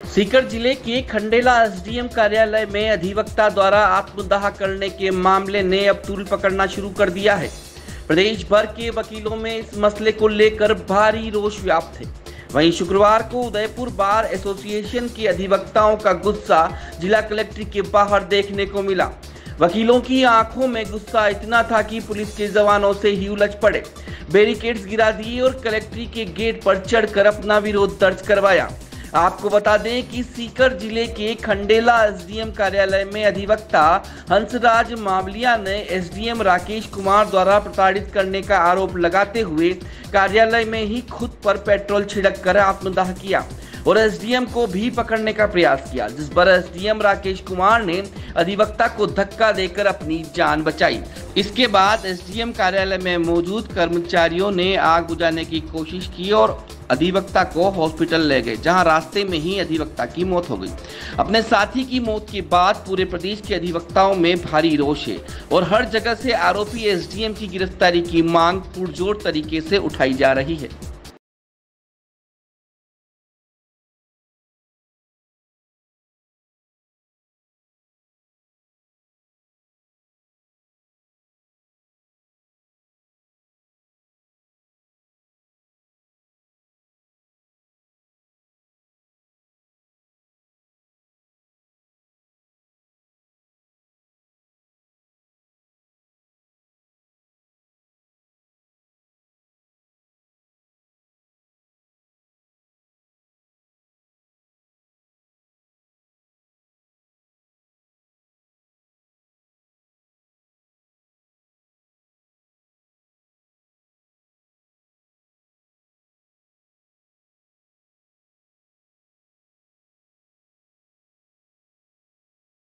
सीकर ज़िले के खंडेला एसडीएम कार्यालय में अधिवक्ता द्वारा आत्मदाह करने के मामले ने अब तूल पकड़ना शुरू कर दिया है। प्रदेश भर के वकीलों में इस मसले को लेकर भारी रोष व्याप्त है। वहीं शुक्रवार को उदयपुर बार एसोसिएशन के अधिवक्ताओं का गुस्सा जिला कलेक्ट्रेट के बाहर देखने को मिला। वकीलों की आँखों में गुस्सा इतना था कि पुलिस के जवानों से ही उलझ पड़े। बैरिकेड्स गिरा दिए और कलेक्ट्री के गेट पर चढ़कर अपना विरोध दर्ज करवाया। आपको बता दें कि सीकर ज़िले के खंडेला एसडीएम कार्यालय में अधिवक्ता हंसराज मावलिया ने एसडीएम राकेश कुमार द्वारा प्रताड़ित करने का आरोप लगाते हुए कार्यालय में ही खुद पर पेट्रोल छिड़क कर आत्मदाह किया और एसडीएम को भी पकड़ने का प्रयास किया, जिस पर एसडीएम राकेश कुमार ने अधिवक्ता को धक्का देकर अपनी जान बचाई। इसके बाद एसडीएम कार्यालय में मौजूद कर्मचारियों ने आग बुझाने की कोशिश की और अधिवक्ता को हॉस्पिटल ले गए, जहाँ रास्ते में ही अधिवक्ता की मौत हो गई। अपने साथी की मौत के बाद पूरे प्रदेश के अधिवक्ताओं में भारी रोष है और हर जगह से आरोपी एसडीएम की गिरफ्तारी की मांग पुरजोर तरीके से उठाई जा रही है।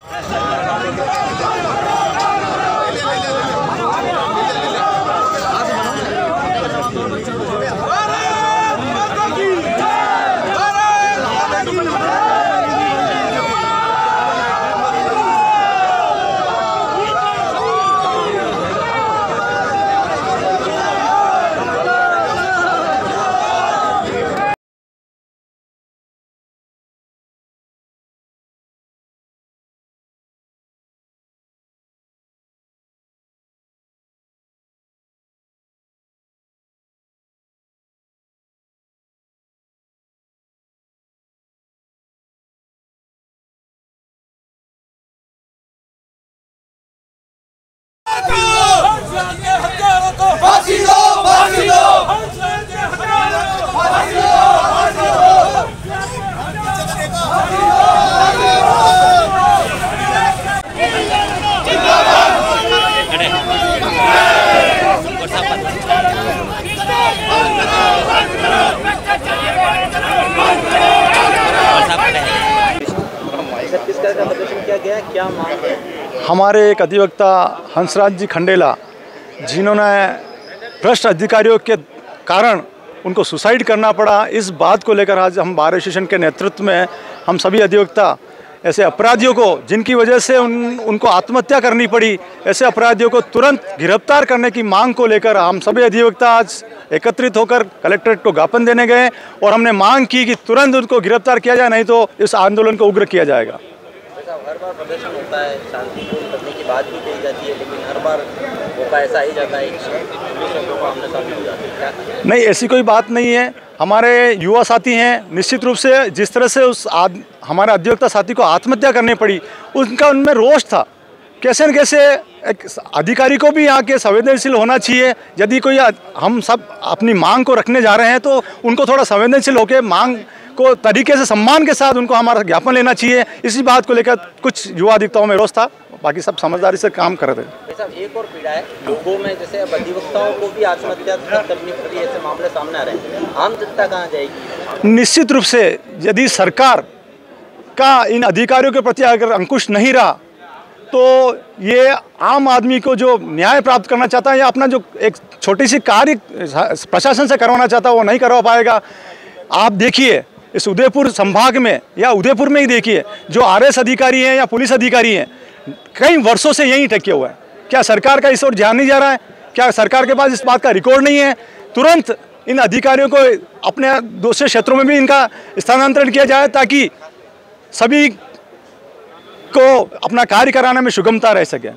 Let's go. हमारे एक अधिवक्ता हंसराज जी खंडेला, जिन्होंने भ्रष्ट अधिकारियों के कारण उनको सुसाइड करना पड़ा। इस बात को लेकर आज हम बार एसोसिएशन के नेतृत्व में हम सभी अधिवक्ता ऐसे अपराधियों को, जिनकी वजह से उन, उनको आत्महत्या करनी पड़ी, ऐसे अपराधियों को तुरंत गिरफ़्तार करने की मांग को लेकर हम सभी अधिवक्ता आज एकत्रित होकर कलेक्ट्रेट को ज्ञापन देने गए और हमने मांग की कि तुरंत उनको गिरफ़्तार किया जाए, नहीं तो इस आंदोलन को उग्र किया जाएगा। हर बार प्रदर्शन होता है शांतिपूर्ण करने की बात भी कही जाती है लेकिन हर बार मौका ऐसा ही जाता है नहीं ऐसी कोई बात नहीं है। हमारे युवा साथी हैं निश्चित रूप से जिस तरह से उस आद, हमारे अधिवक्ता साथी को आत्महत्या करनी पड़ी उनका उनमें रोष था। कैसे न कैसे एक अधिकारी को भी यहाँ के संवेदनशील होना चाहिए। यदि कोई हम सब अपनी मांग को रखने जा रहे हैं तो उनको थोड़ा संवेदनशील होकर मांग को तरीके से सम्मान के साथ उनको हमारा ज्ञापन लेना चाहिए। इसी बात को लेकर कुछ युवा अधिवक्ताओं में रोष था बाकी सब समझदारी से काम कर रहे थे। साहब एक और पीड़ा है लोगों में जैसे अधिवक्ताओं को भी आत्महत्या करनी ऐसे मामले सामने आ रहे हैं। आम जनता कहाँ जाएगी? निश्चित रूप से यदि सरकार का इन अधिकारियों के प्रति अगर अंकुश नहीं रहा तो ये आम आदमी को जो न्याय प्राप्त करना चाहता है या अपना जो एक छोटी सी कार्य प्रशासन से करवाना चाहता है वो नहीं करवा पाएगा। आप देखिए इस उदयपुर संभाग में या उदयपुर में ही देखिए, जो आरएस अधिकारी हैं या पुलिस अधिकारी हैं, कई वर्षों से यहीं टके हुए हैं। क्या सरकार का इस ओर ध्यान नहीं जा रहा है? क्या सरकार के पास इस बात का रिकॉर्ड नहीं है? तुरंत इन अधिकारियों को अपने दूसरे क्षेत्रों में भी इनका स्थानांतरण किया जाए, ताकि सभी को अपना कार्य कराने में सुगमता रह सके।